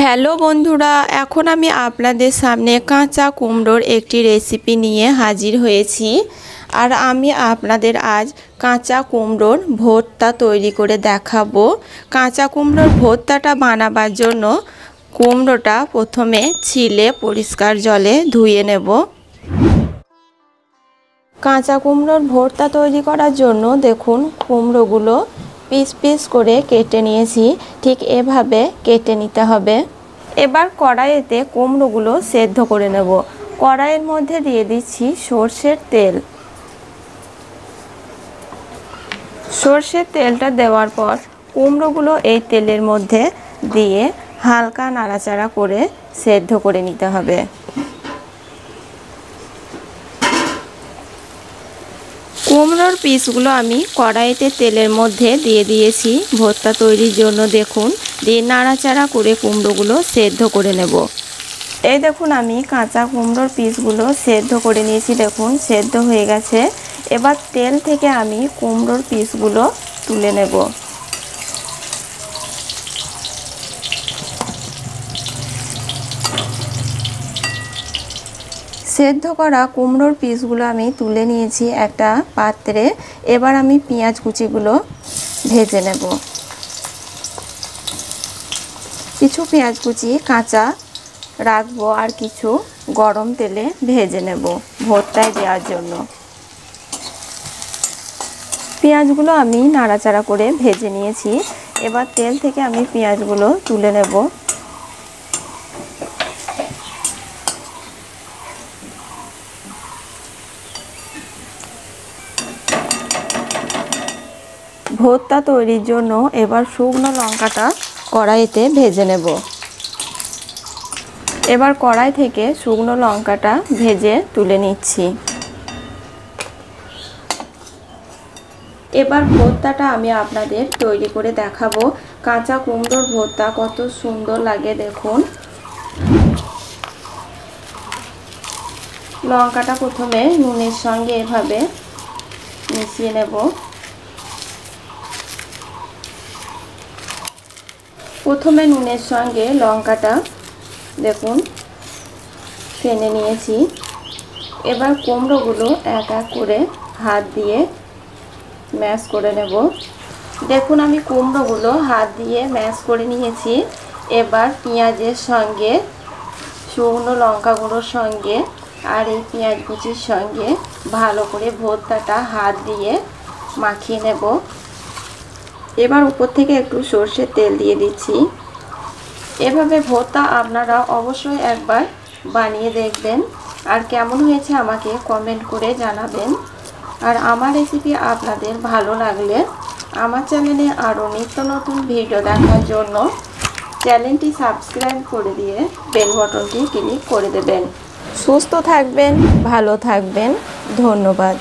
Hello বন্ধুরা, এখন আমি আপনাদের সামনে কাঁচা কুমড়োর একটি রেসিপি নিয়ে হাজির হয়েছি। আর আমি আপনাদের আজ কাঁচা কুমড়োর ভর্তা তৈরি করে দেখাবো। কাঁচা কুমড়োর ভর্তাটা বানাবার জন্য কুমড়োটা প্রথমে ছিলে পরিষ্কার জলে ধুয়ে নেব। কাঁচা কুমড়োর ভর্তা তৈরি করার জন্য দেখুন কুমড়োগুলো পিস পিস করে কেটে নিয়েছি, ঠিক এভাবে কেটে নিতে হবে। এবার কড়াইতে কুমড়োগুলো সেদ্ধ করে নেব। কড়াইয়ের মধ্যে দিয়ে দিচ্ছি সর্ষের তেল। সর্ষের তেলটা দেওয়ার পর কুমড়োগুলো এই তেলের মধ্যে দিয়ে হালকা নাড়াচাড়া করে সেদ্ধ করে নিতে হবে। কুমড়োর পিসগুলো আমি কড়াইতে তেলের মধ্যে দিয়ে দিয়েছি। ভর্তা তৈরির জন্য দেখুন, দিয়ে নাড়াচাড়া করে কুমড়োগুলো সেদ্ধ করে নেব। এই দেখুন, আমি কাঁচা কুমড়োর পিসগুলো সেদ্ধ করে নিয়েছি। দেখুন, সেদ্ধ হয়ে গেছে। এবার তেল থেকে আমি কুমড়োর পিসগুলো তুলে নেব। সেদ্ধ করা কুমড়োর পিসগুলো আমি তুলে নিয়েছি একটা পাত্রে। এবার আমি পেঁয়াজ কুচিগুলো ভেজে নেব। কিছু পেঁয়াজ কুচি কাঁচা রাখব আর কিছু গরম তেলে ভেজে নেব ভর্তায় দেওয়ার জন্য। পেঁয়াজগুলো আমি নাড়াচাড়া করে ভেজে নিয়েছি। এবার তেল থেকে আমি পেঁয়াজগুলো তুলে নেব। ভর্তা তৈরির জন্য এবার শুকনো লঙ্কাটা কড়াইতে ভেজে নেব। এবার কড়াই থেকে শুকনো লঙ্কাটা ভেজে তুলে নিচ্ছি। এবার ভর্তাটা আমি আপনাদের তৈরি করে দেখাবো। কাঁচা কুমড়োর ভর্তা কত সুন্দর লাগে দেখুন। লঙ্কাটা প্রথমে নুনের সঙ্গে এভাবে মিশিয়ে নেব। প্রথমে নুনের সঙ্গে লঙ্কাটা দেখুন ফেনে নিয়েছি। এবার কুমড়োগুলো এক এক করে হাত দিয়ে ম্যাশ করে নেব। দেখুন, আমি কুমড়োগুলো হাত দিয়ে ম্যাশ করে নিয়েছি। এবার পেঁয়াজের সঙ্গে, শুকনো লঙ্কাগুলোর সঙ্গে আর এই পেঁয়াজ কুচির সঙ্গে ভালো করে ভর্তাটা হাত দিয়ে মাখিয়ে নেব। এবার উপর থেকে একটু সর্ষের তেল দিয়ে দিচ্ছি। এভাবে ভর্তা আপনারা অবশ্যই একবার বানিয়ে দেখবেন। আর কেমন হয়েছে আমাকে কমেন্ট করে জানাবেন। আর আমার রেসিপি আপনাদের ভালো লাগলে আমার চ্যানেলে আরও নিত্য নতুন ভিডিও দেখার জন্য চ্যানেলটি সাবস্ক্রাইব করে দিয়ে বেল বটনটি ক্লিক করে দেবেন। সুস্থ থাকবেন, ভালো থাকবেন। ধন্যবাদ।